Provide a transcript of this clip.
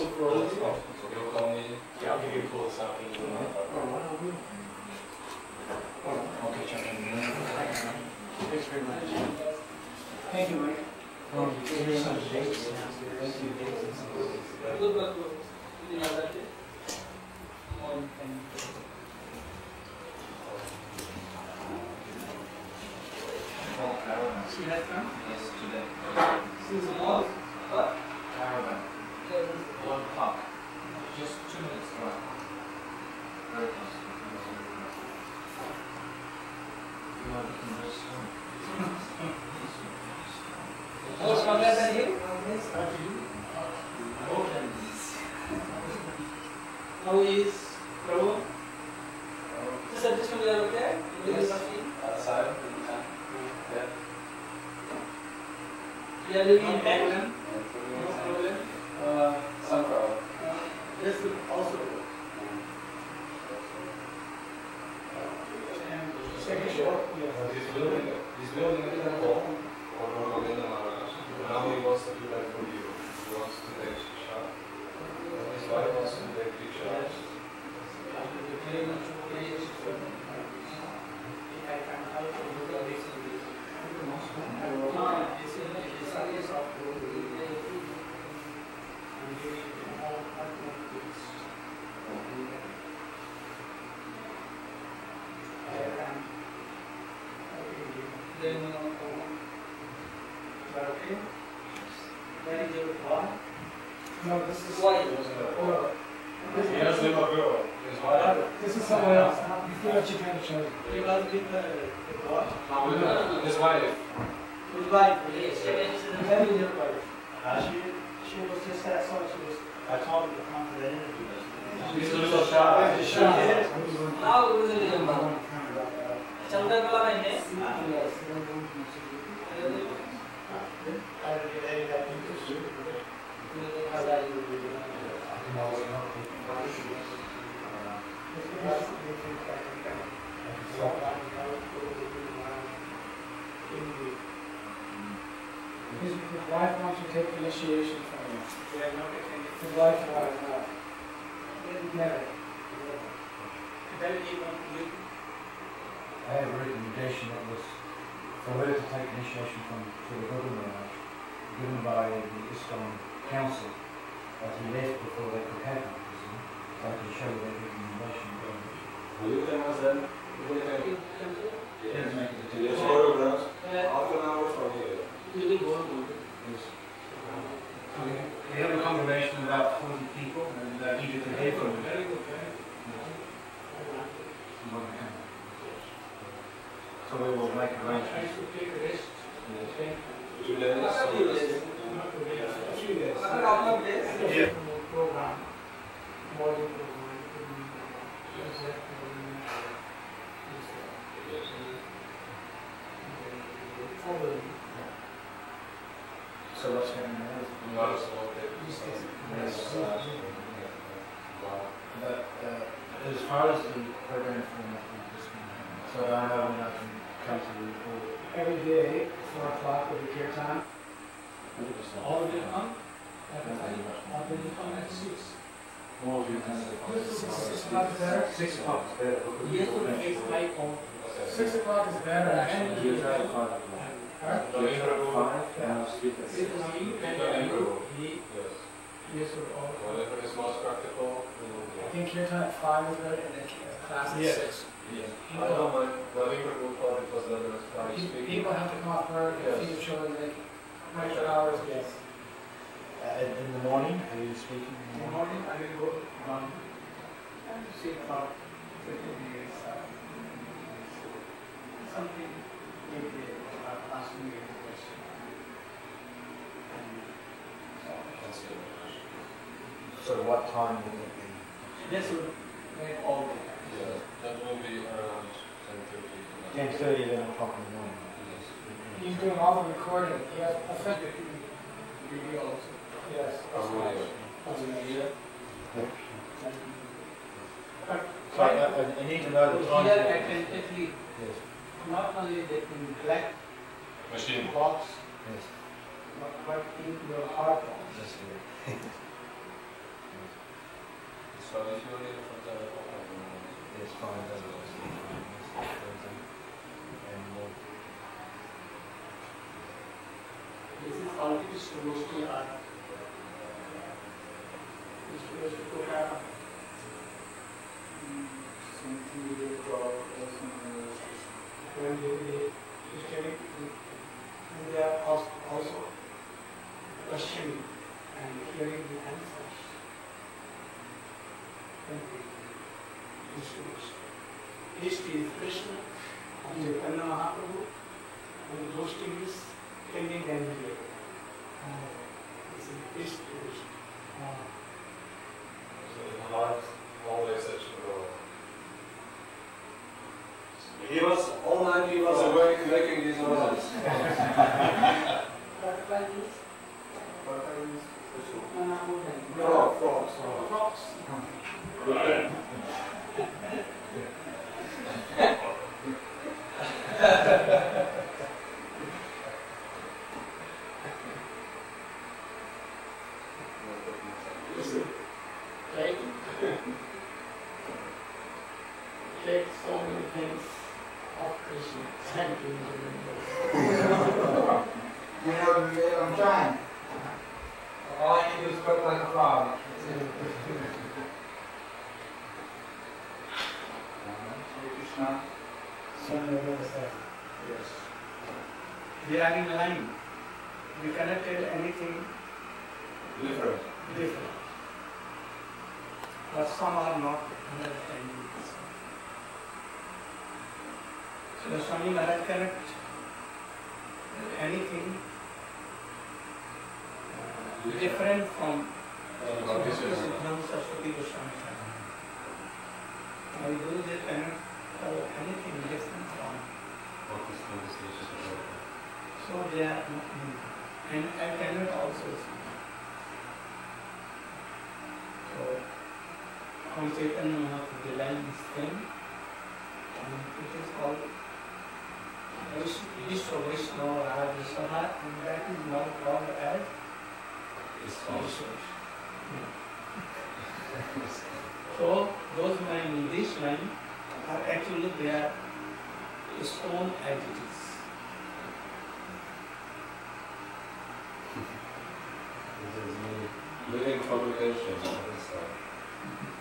also for. You'll call me. Yeah, I'll give you a call this afternoon. Okay. Thanks very much. Thank you, Mike. Dates. Thank you. See that? Yes, today. Susan Wall? Caravan. One park. Just two minutes drive. Very close. You want to converse soon? Most familiar than you? How is Prabhu? Is that just familiar okay? Yes. Outside, anytime. Yeah. You are living in No Bangalore? Uh, uh, This will also. And second short, yes. This building, this building is a hall, or no, no, no, no. Now he wants to do that for you. He wants to take a shot. His wife wants to take pictures. Very much okay. I can help you with this. No, it's in the service of the and you know how to do this then you know, okay. That is your one. No, this is why it was a Yes, they were girl. This is somewhere else. You feel that you can show. He was with the what? this wife. His wife. Yes, that is your wife. Uh, she, she was just that song. She was. I told her to come to the interview. She's a little shy. How will you remember? Chandrakala, I know. है His, his wife wants to take initiation from you. His wife wants not. Never. I had a recommendation that was for her to take initiation from, to the Buddha Maharaj, given by the ISKCON council, but he left before that could happen. So I can show you that recommendation. Will you tell us then? Didn't make it to Yes, the- photographs. Half an hour from here. Yes. We we have a congregation of about forty people, and uh, you can hear from them. So we will make arrangements. Two days. Yeah. Program. Morning program. So what's happening now? Not a small thing. Yes, But uh, as far as the program format, we just been having, so I know when I can come to the report. Every day, four o'clock will be care time. All of you come? All day you come at six. More of you can. Six o'clock is better? Six o'clock is better. Yes, it's like home. Six o'clock is better, actually. You try at five o'clock. Alright? You try five, and I'll speak at six. you and Emperor. Yes. Yes, or all. Whatever is most practical, we will do. I think care time at five is better, and then class at Yes. six. I don't mind, but Liverpool thought it was the other side Pe- speaking. People have to come off work, Yes. feed the children, they, extra hours, yes. Uh, in in the morning, are you speaking in in the the morning? morning I will go down and see about fifteen minutes. uh, Something maybe uh, asking me a question. And so, That's good. So what time will it be? This will make all the. Yeah, that will be around ten thirty. Ten thirty, eleven o'clock in the morning. He's doing all the recording, he has a Affect the video also. yes. Oh, yeah. But So I, I I need to know the time. here attentively, Yes, not only they can collect Machine. box, yes. but but in your heart box. That's good. traditionally from the There's five others. And more. This is to are. It's supposed to put a something with a dog or something. When they, they, study, and they are also, also questioning and hearing the answers. Then they distinguish. East is Krishna, and Chaitanya Mahaprabhu, and roasting is pending and here. This is East Krishna. So in heart, always such a girl. He was, all night he was awake. making, making these noises. Butterfly is? No, no, hold on. Frogs. Frogs. Right? Take so many things of Krishna, thank you. You know, you- I'm trying. All I can do is cook like a frog. Krishna. Yes. Are in line. We cannot tell anything Different. different. But some are not understanding this. Does Maharaj correct anything uh, different from uh, Siddhanta Saraswati Goswami? Our Guru they anything different from So they are not new. And I cannot also see. So, on Chaitanya Mahaprabhu, to line this thing. Vishnu Vishnu Rajasana, and that is now called as Ishwar. So, those in this line are actually they are stone as it is. Living congregation on this.